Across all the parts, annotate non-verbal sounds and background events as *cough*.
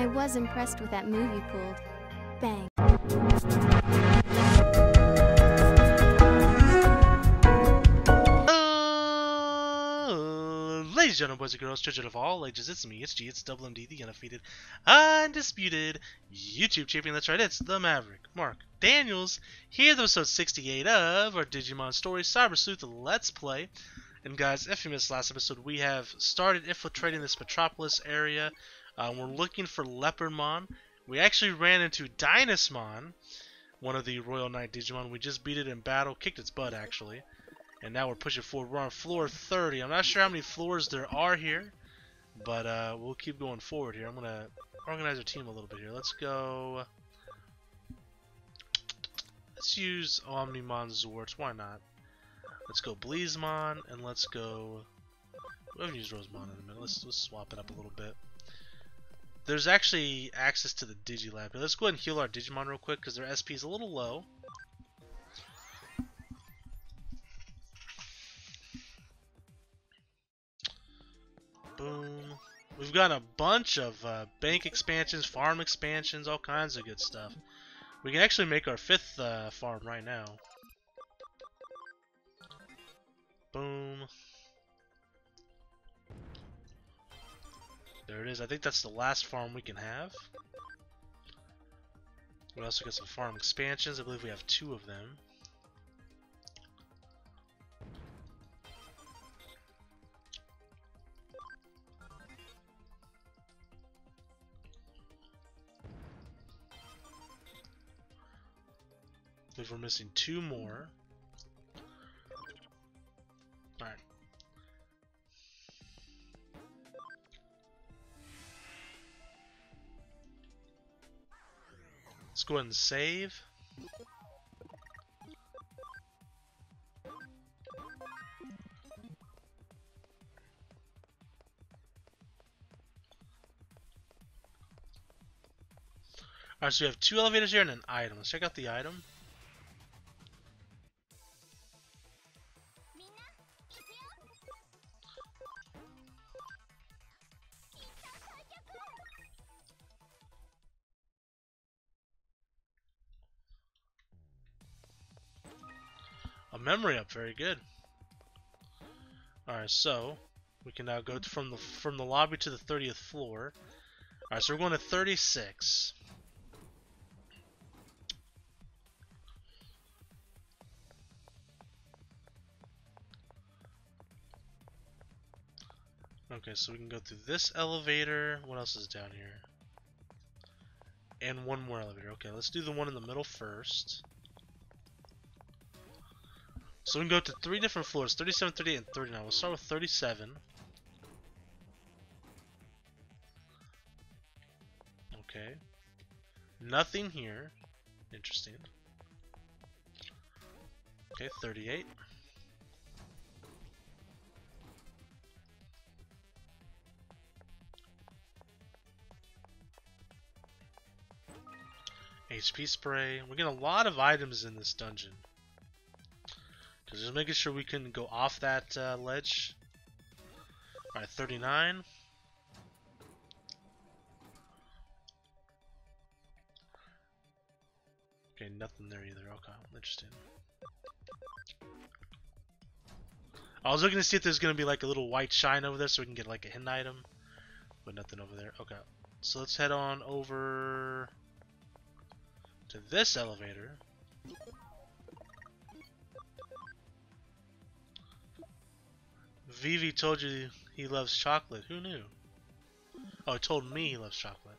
I was impressed with that move you pulled. Bang. Uh, ladies and gentlemen, boys and girls, children of all ages, it's me, it's G, it's Double MD, the undefeated, undisputed YouTube champion. That's right, it's the Maverick, Mark Daniels, here with episode 68 of our Digimon Story Cyber Sleuth Let's Play. And guys, if you missed last episode, we have started infiltrating this metropolis area. Uh, we're looking for Leopardmon. We actually ran into Dynasmon, one of the Royal Knight Digimon. We just beat it in battle, kicked its butt actually. And now we're pushing forward. We're on floor 30. I'm not sure how many floors there are here, but uh, we'll keep going forward here. I'm going to organize our team a little bit here. Let's go... Let's use Omnimon Zords. Why not? Let's go Beelzemon, and let's go... We haven't used Rosemon in a minute. Let's, let's swap it up a little bit. There's actually access to the Digilab. Let's go ahead and heal our Digimon real quick, because their SP is a little low. Boom. We've got a bunch of uh, bank expansions, farm expansions, all kinds of good stuff. We can actually make our fifth uh, farm right now. Boom. There it is. I think that's the last farm we can have. We also got some farm expansions. I believe we have two of them. I believe we're missing two more. Alright. Let's go ahead and save. Alright, so we have two elevators here and an item. Let's check out the item. Memory up, very good. Alright, so we can now go from the from the lobby to the 30th floor. Alright, so we're going to 36. Okay, so we can go through this elevator. What else is down here? And one more elevator. Okay, let's do the one in the middle first. So we can go to three different floors, 37, 38, and 39. We'll start with 37. Okay. Nothing here. Interesting. Okay, 38. HP spray. We're getting a lot of items in this dungeon. Cause just making sure we can go off that uh, ledge. Alright, 39. Okay, nothing there either. Okay, interesting. I was looking to see if there's gonna be like a little white shine over there so we can get like a hidden item. But nothing over there. Okay. So let's head on over to this elevator. Vivi told you he loves chocolate. Who knew? Oh, he told me he loves chocolate.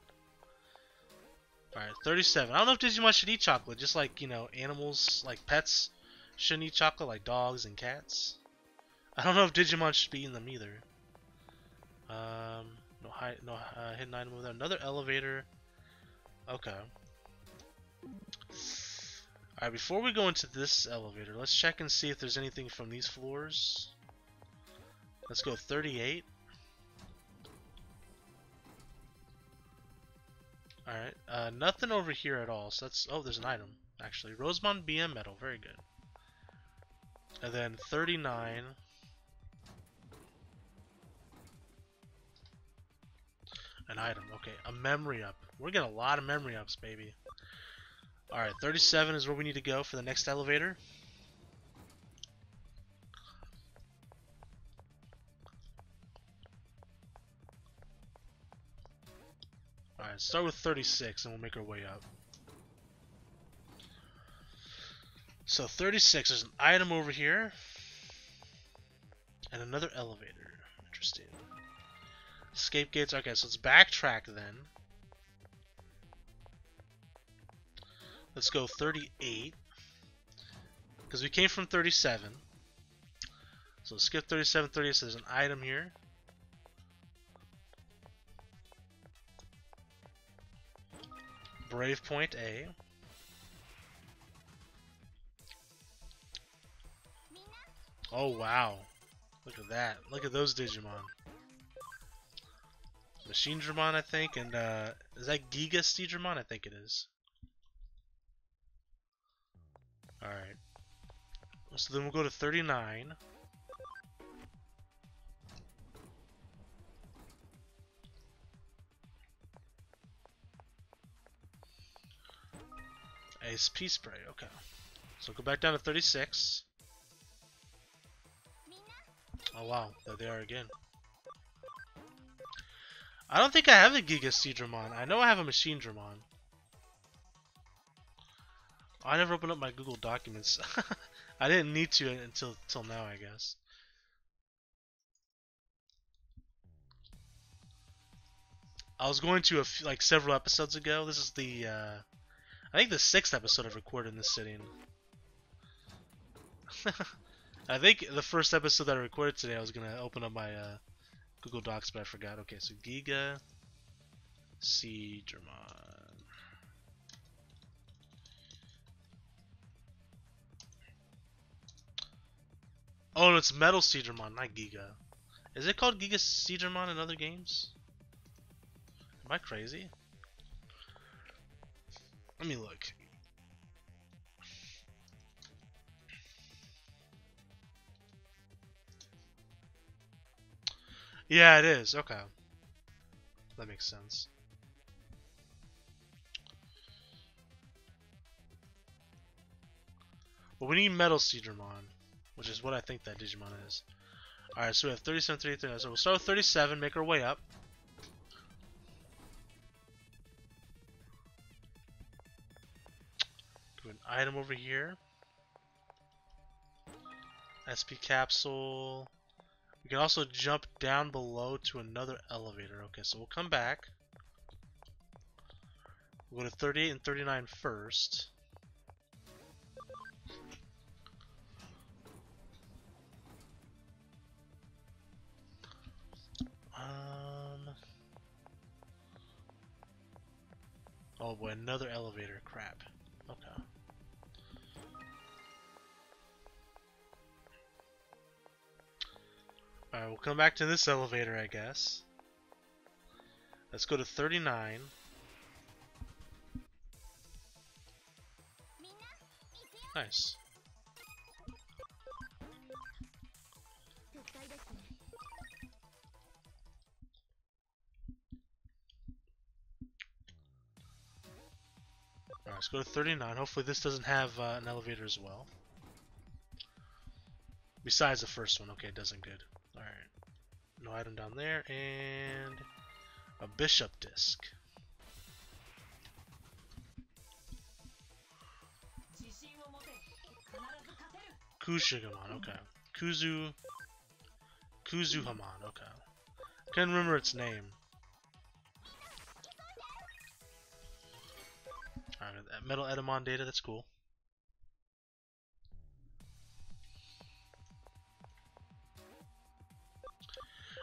Alright, 37. I don't know if Digimon should eat chocolate, just like, you know, animals, like pets, shouldn't eat chocolate, like dogs and cats. I don't know if Digimon should be eating them either. Um, no, high, no uh, hidden item over there. Another elevator. Okay. Alright, before we go into this elevator, let's check and see if there's anything from these floors. Let's go 38. Alright, uh, nothing over here at all. So that's, oh, there's an item, actually. Rosemon BM Medal, very good. And then 39. An item. Okay, a memory up. We're getting a lot of memory ups, baby. Alright, 37 is where we need to go for the next elevator. Alright, start with 36 and we'll make our way up. So 36, there's an item over here. And another elevator. Interesting. Escape gates, okay, so let's backtrack then. Let's go 38. Because we came from 37. So skip 37, 38, so there's an item here. Brave Point A. Oh wow. Look at that. Look at those Digimon. Machinedramon, I think, and uh, is that Giga Seadramon? I think it is. Alright. So then we'll go to 39. ASP spray, okay. So go back down to 36. Oh wow, there they are again. I don't think I have a Giga Seadramon. I know I have a Machinedramon. I never opened up my Google Documents. *laughs* I didn't need to until until now, I guess. I was going to a like several episodes ago. This is the uh, I think the sixth episode I've recorded in this sitting. I think the first episode that I recorded today, I was gonna open up my uh, Google Docs, but I forgot. Okay, so Giga Seadramon. Oh, it's Metal Seadramon, not Giga. Is it called Giga Seadramon in other games? Am I crazy? Let me look. Yeah, it is. Okay. That makes sense. But we need Metal Seadramon, which is what I think that Digimon is. Alright, so we have 37, 33. So we'll start with 37, make our way up. Item over here. SP capsule. We can also jump down below to another elevator. Okay, so we'll come back. We'll go to 38 and 39 first. Um. Oh boy, another elevator. Crap. Okay. Alright, we'll come back to this elevator, I guess. Let's go to 39. Nice. Alright, let's go to 39. Hopefully this doesn't have uh, an elevator as well. Besides the first one. Okay, it doesn't good. No item down there, and a bishop disc. Kushigamon, okay. Kuzu Kuzuhamon, okay. Can't remember its name. Alright, Metal Etemon data, that's cool.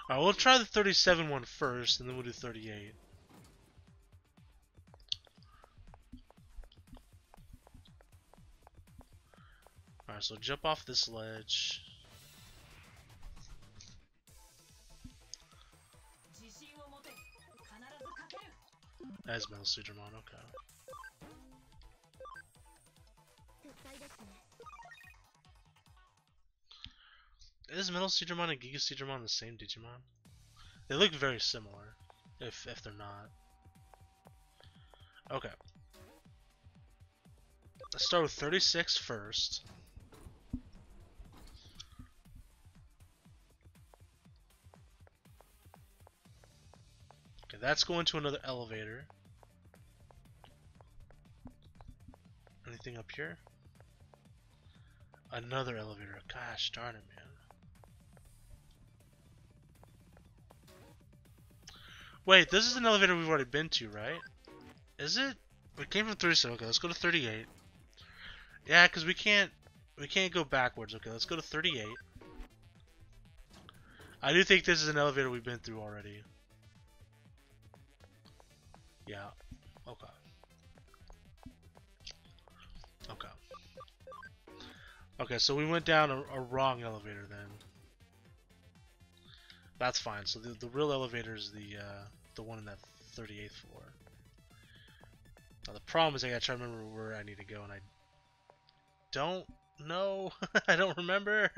Alright, we'll try the 37 one first, and then we'll do 38. Alright, so jump off this ledge. As Metal Seadramon, okay. Is Metal Seadramon and Giga Seadramon the same Digimon? They look very similar. If if they're not. Okay. Let's start with 36 first. Okay, that's going to another elevator. Anything up here? Another elevator. Gosh darn it, man. Wait, this is an elevator we've already been to, right? Is it? We came from 37. Okay, let's go to 38. Yeah, because we can't we can't go backwards. Okay, let's go to 38. I do think this is an elevator we've been through already. Yeah. Okay. Okay. Okay, so we went down a, a wrong elevator then. That's fine. So the, the real elevator is the uh, the one in that 38th floor. Now the problem is I gotta try to remember where I need to go, and I don't know. *laughs* I don't remember.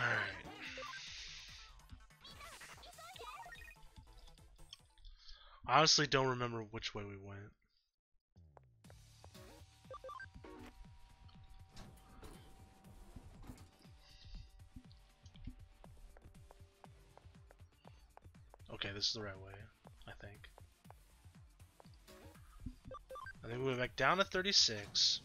Alright. I honestly don't remember which way we went. Is the right way, I think. I think we went back down to 36.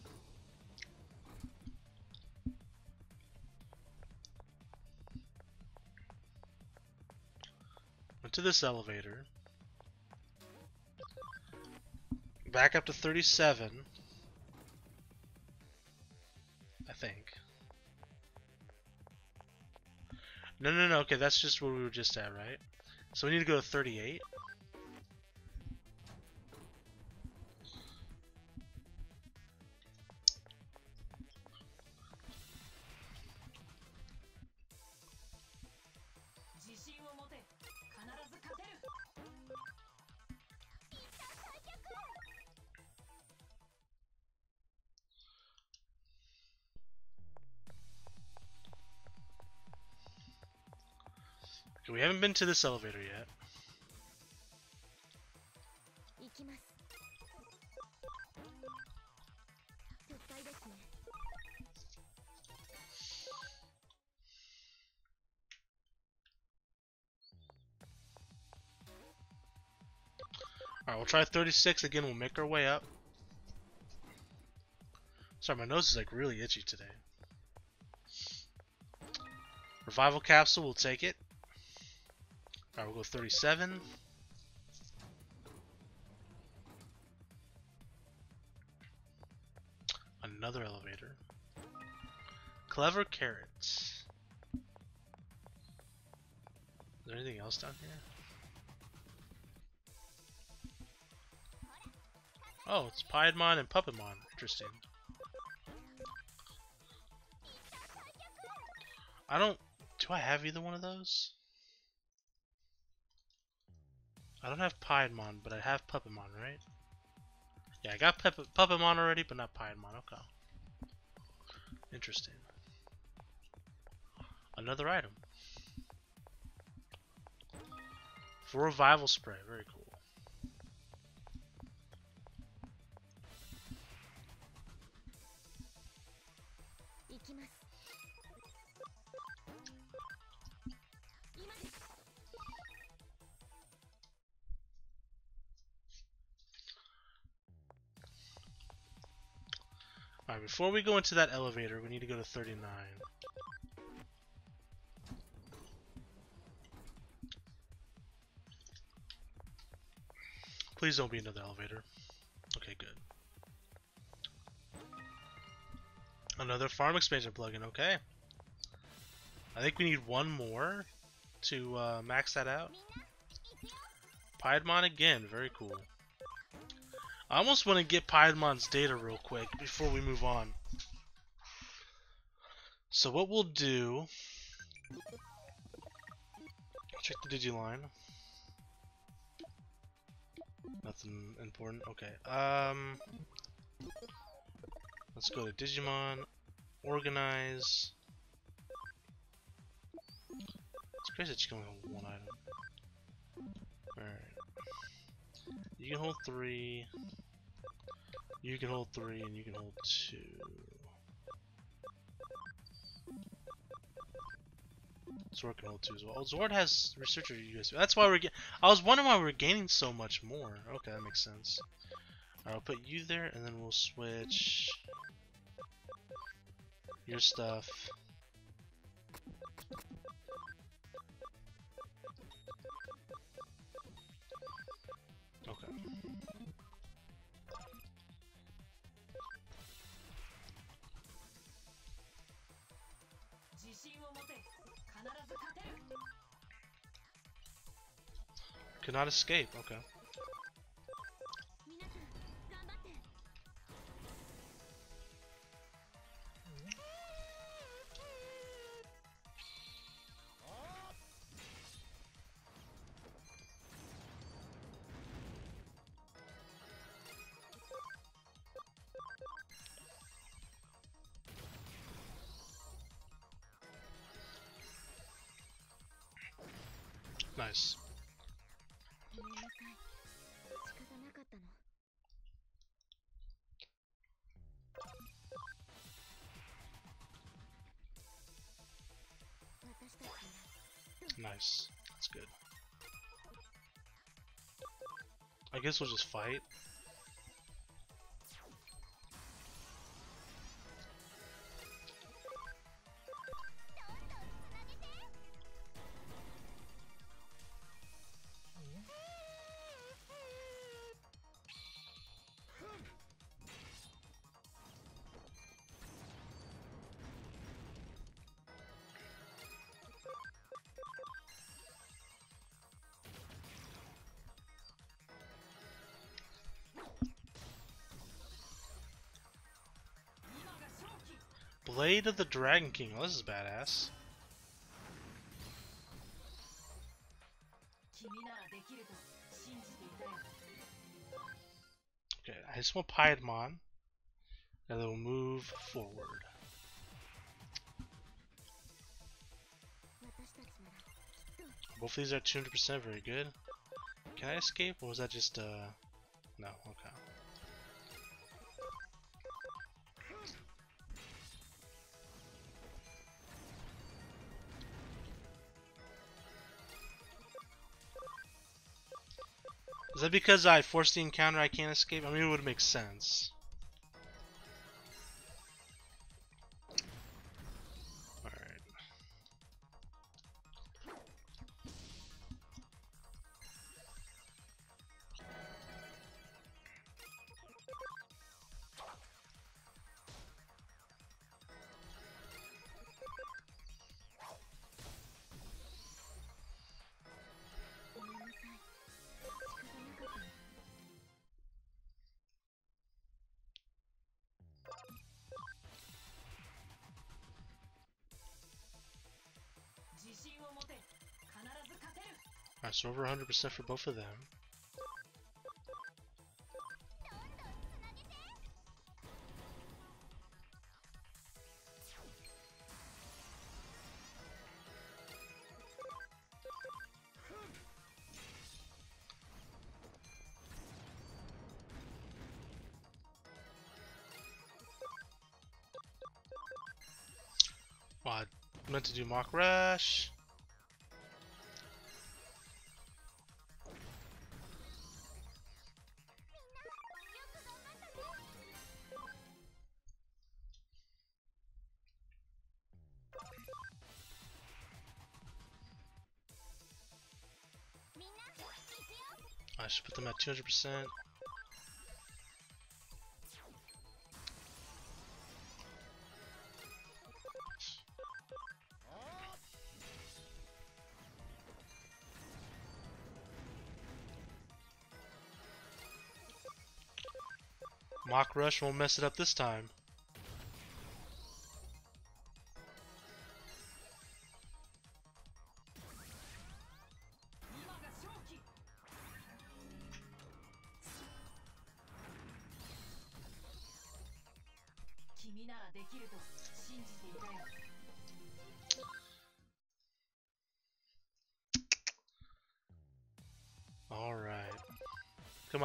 Went to this elevator. Back up to 37. I think. No, no, no, okay, that's just where we were just at, right? So we need to go to 38. We haven't been to this elevator yet. Alright, we'll try 36 again. We'll make our way up. Sorry, my nose is like really itchy today. Revival capsule, we'll take it. Alright, we'll go 37. Another elevator. Clever carrots. Is there anything else down here? Oh, it's Piedmon and Puppetmon. Interesting. I don't... Do I have either one of those? I don't have Piedmon, but I have Puppetmon, right? Yeah, I got Puppetmon already, but not Piedmon. Okay. Interesting. Another item. For revival spray. Very cool. Alright, before we go into that elevator, we need to go to 39. Please don't be another elevator. Okay, good. Another farm expansion plugin, okay. I think we need one more to uh, max that out. Piedmon again, very cool. I almost want to get Piedmon's data real quick before we move on. So what we'll do... Check the Digiline. Nothing important. Okay. Um. Let's go to Digimon. Organize. It's crazy can only hold one item. Alright. You can hold three. You can hold three, and you can hold two. Zord can hold two as well. Oh, Zord has researcher USB. That's why we're getting. I was wondering why we're gaining so much more. Okay, that makes sense. Alright, I'll put you there, and then we'll switch your stuff. Okay. Cannot escape, okay. Nice. That's good. I guess we'll just fight. Blade of the Dragon King. Well, this is badass. Okay, I just want Piedmon. And then we'll move forward. Both these are 200% very good. Can I escape or was that just uh no, okay. Is that because I forced the encounter I can't escape? I mean it would make sense. So over 100% for both of them. Well, I meant to do Mach Rush. 200%. Mach Rush won't mess it up this time.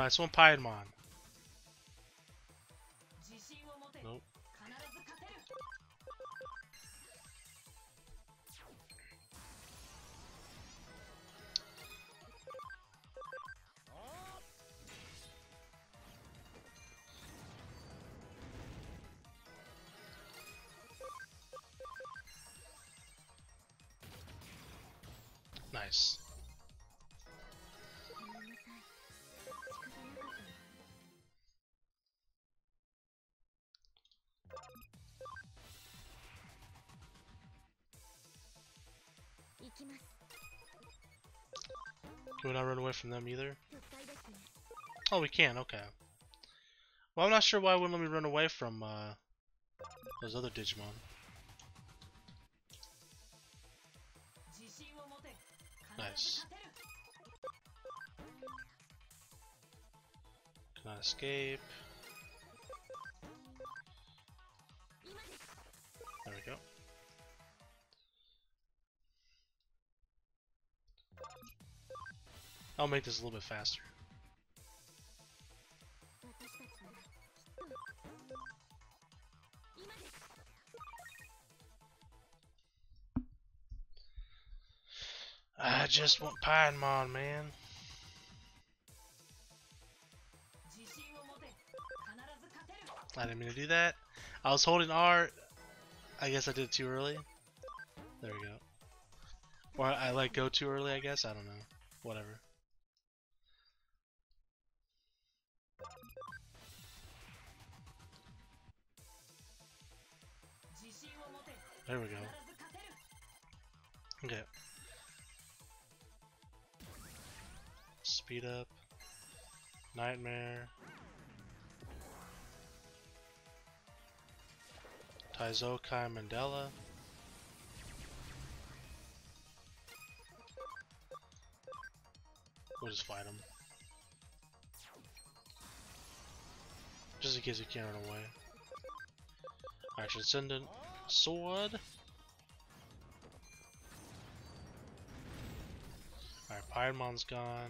That's one, Piedmon. Nope. Nice. Can we not run away from them either? Oh, we can, okay. Well, I'm not sure why it wouldn't let me run away from uh, those other Digimon. Nice. Can I escape? I'll make this a little bit faster. I just want Piedmon, man. I didn't mean to do that. I was holding R. I guess I did too early. There we go. Or I let like, go too early, I guess. I don't know. Whatever. There we go. Okay. Speed up. Nightmare. Taizokai Mandala. We'll just fight him. Just in case he can't run away. Alright, Transcendent Sword. Alright, Piedmon's gone.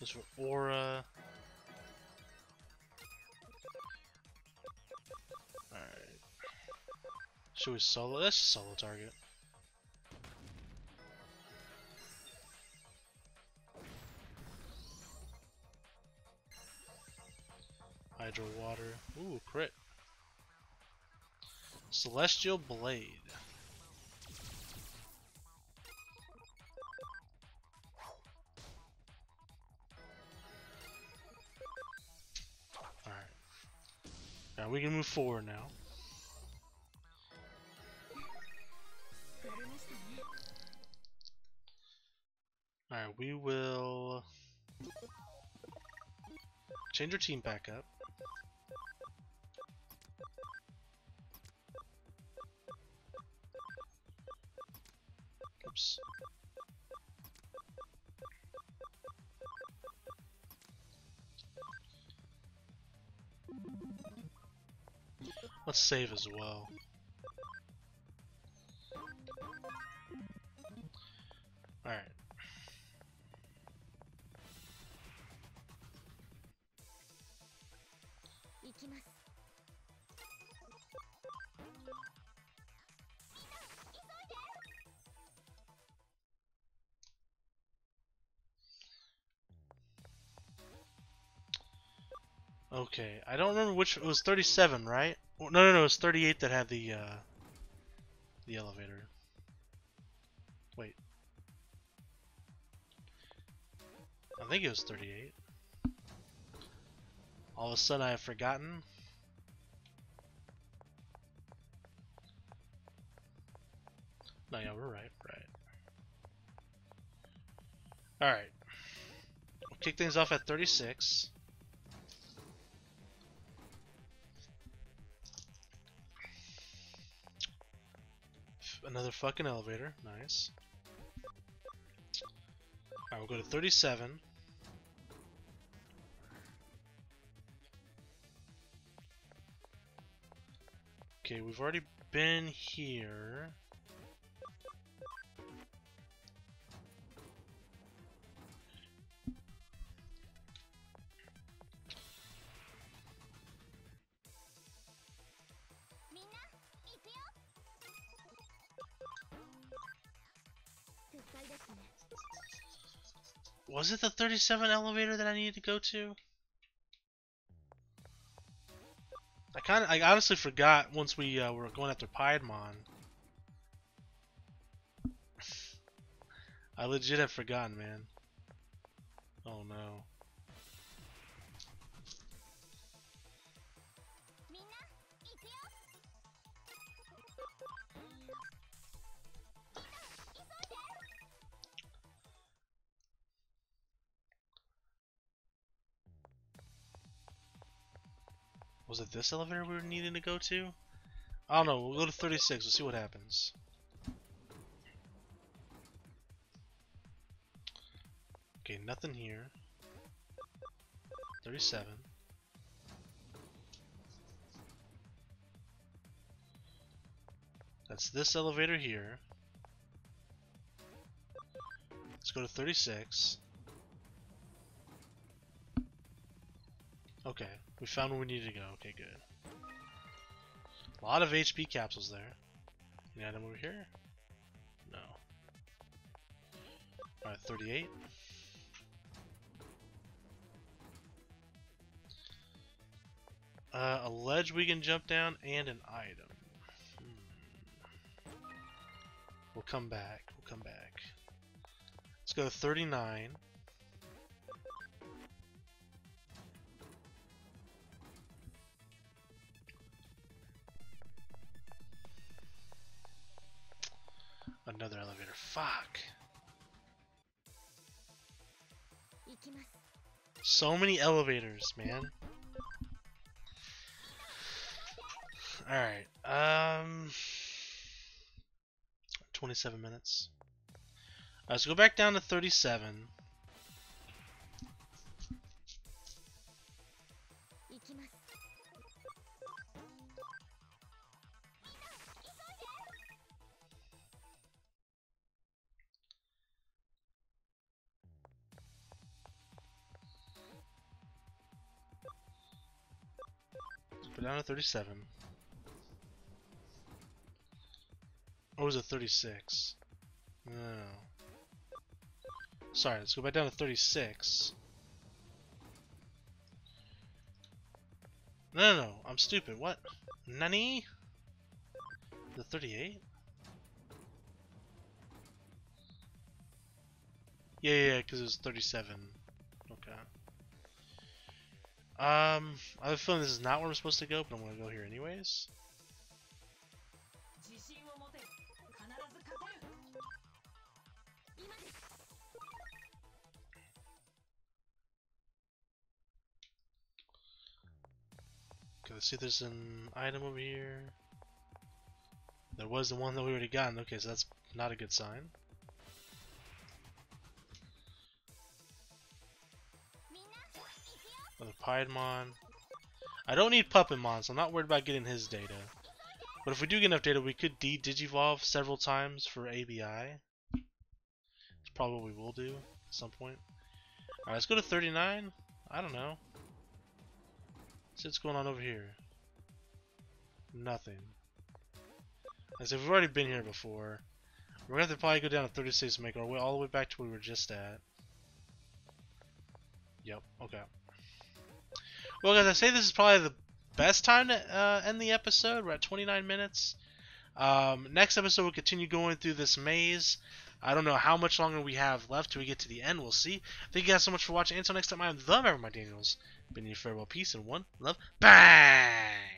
This for Aura. Alright. Should we solo? Let's solo target. Hydro Water. Ooh, crit. Celestial Blade. Alright. Now we can move forward now. Alright, we will change our team back up. Oops. Let's save as well. Alright. Okay, I don't remember which it was 37, right? No, no, no, it was 38 that had the uh the elevator. Wait. I think it was 38. All of a sudden I have forgotten. No, yeah, we're right, right. Alright. We'll kick things off at 36. Another fucking elevator. Nice. Alright, we'll go to 37. Okay, we've already been here. Was it the 37 elevator that I needed to go to? I kind of, I honestly forgot once we uh, were going after Piedmon. *sighs* I legit have forgotten, man. Oh no. Was it this elevator we were needing to go to? I don't know. We'll go to 36. We'll see what happens. Okay, nothing here. 37. That's this elevator here. Let's go to 36. Okay, we found where we needed to go. Okay, good. A lot of HP capsules there. Any item over here? No. Alright, 38. Uh, a ledge we can jump down and an item. Hmm. We'll come back. We'll come back. Let's go to 39. another elevator. Fuck. So many elevators, man. Alright, um... 27 minutes. Let's go back down to 37. 37. Or was it 36? No. Sorry, let's go back down to 36. No, no, no, I'm stupid. What? Nani? The 38? Yeah, yeah, yeah, because it was 37. Um, I have a feeling this is not where I'm supposed to go, but I'm going to go here anyways. Okay, let's see if there's an item over here. There was the one that we already gotten. Okay, so that's not a good sign. Another Piedmon. I don't need Puppetmon, so I'm not worried about getting his data. But if we do get enough data, we could de-digivolve several times for ABI. It's probably what we will do at some point. Alright, let's go to 39. I don't know. See what's going on over here. Nothing. As if we've already been here before. We're gonna have to probably go down to 36 to make our way all the way back to where we were just at. Yep, okay. Well, guys, I say this is probably the best time to uh, end the episode. We're at 29 minutes. Um, next episode, we'll continue going through this maze. I don't know how much longer we have left till we get to the end. We'll see. Thank you guys so much for watching. Until next time, I'm the Maverick Mark Daniels. Bidding you farewell, peace, and one love. Bang!